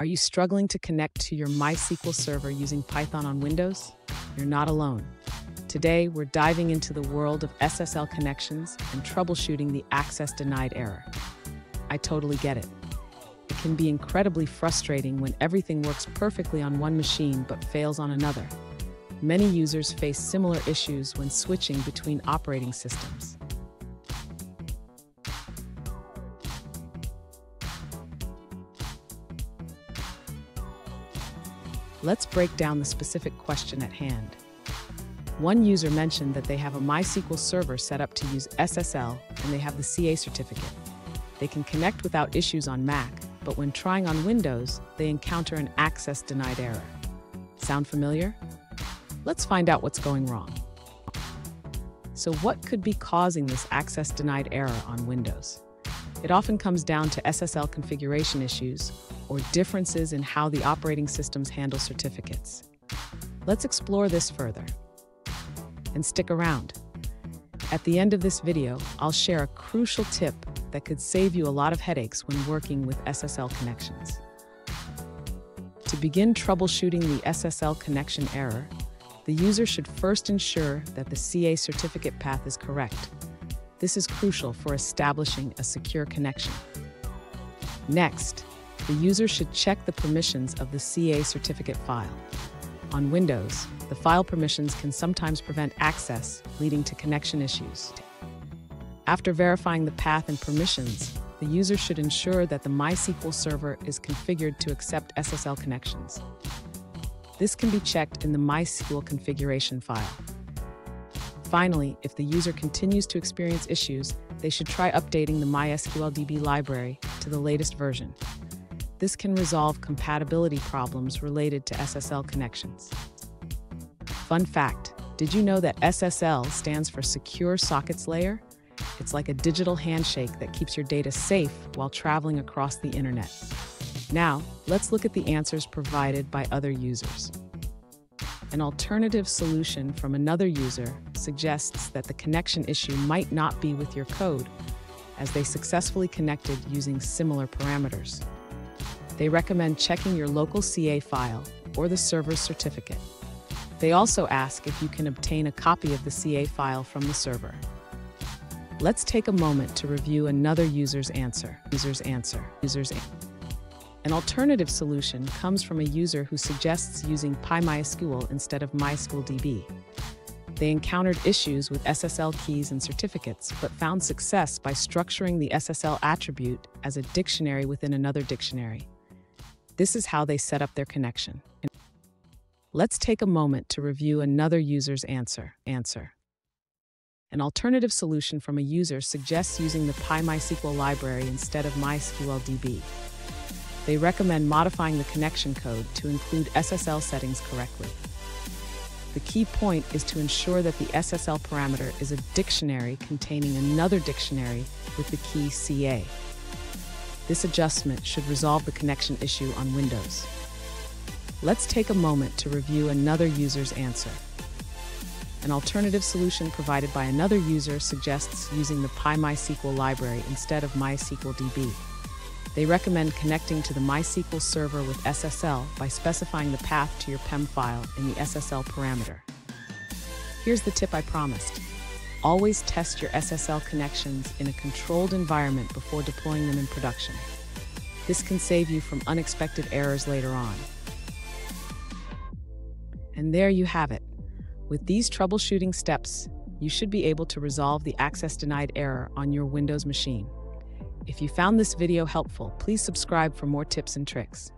Are you struggling to connect to your MySQL server using Python on Windows? You're not alone. Today, we're diving into the world of SSL connections and troubleshooting the access denied error. I totally get it. It can be incredibly frustrating when everything works perfectly on one machine but fails on another. Many users face similar issues when switching between operating systems. Let's break down the specific question at hand. One user mentioned that they have a MySQL server set up to use SSL and they have the CA certificate. They can connect without issues on Mac, but when trying on Windows, they encounter an access denied error. Sound familiar? Let's find out what's going wrong. So what could be causing this access denied error on Windows? It often comes down to SSL configuration issues or differences in how the operating systems handle certificates. Let's explore this further. And stick around. At the end of this video, I'll share a crucial tip that could save you a lot of headaches when working with SSL connections. To begin troubleshooting the SSL connection error, the user should first ensure that the CA certificate path is correct this is crucial for establishing a secure connection. Next, the user should check the permissions of the CA certificate file. On Windows, the file permissions can sometimes prevent access, leading to connection issues. After verifying the path and permissions, the user should ensure that the MySQL server is configured to accept SSL connections. This can be checked in the MySQL configuration file. Finally, if the user continues to experience issues, they should try updating the MySQLDB library to the latest version. This can resolve compatibility problems related to SSL connections. Fun fact, did you know that SSL stands for Secure Sockets Layer? It's like a digital handshake that keeps your data safe while traveling across the internet. Now, let's look at the answers provided by other users. An alternative solution from another user suggests that the connection issue might not be with your code, as they successfully connected using similar parameters. They recommend checking your local CA file or the server's certificate. They also ask if you can obtain a copy of the CA file from the server. Let's take a moment to review another user's answer. User's answer. User's answer. An alternative solution comes from a user who suggests using PyMySQL instead of MySQLDB. They encountered issues with SSL keys and certificates, but found success by structuring the SSL attribute as a dictionary within another dictionary. This is how they set up their connection. Let's take a moment to review another user's answer. Answer. An alternative solution from a user suggests using the PyMySQL library instead of MySQLDB. They recommend modifying the connection code to include SSL settings correctly. The key point is to ensure that the SSL parameter is a dictionary containing another dictionary with the key CA. This adjustment should resolve the connection issue on Windows. Let's take a moment to review another user's answer. An alternative solution provided by another user suggests using the PyMySQL library instead of MySQLDB. They recommend connecting to the MySQL server with SSL by specifying the path to your PEM file in the SSL parameter. Here's the tip I promised. Always test your SSL connections in a controlled environment before deploying them in production. This can save you from unexpected errors later on. And there you have it. With these troubleshooting steps, you should be able to resolve the access denied error on your Windows machine. If you found this video helpful, please subscribe for more tips and tricks.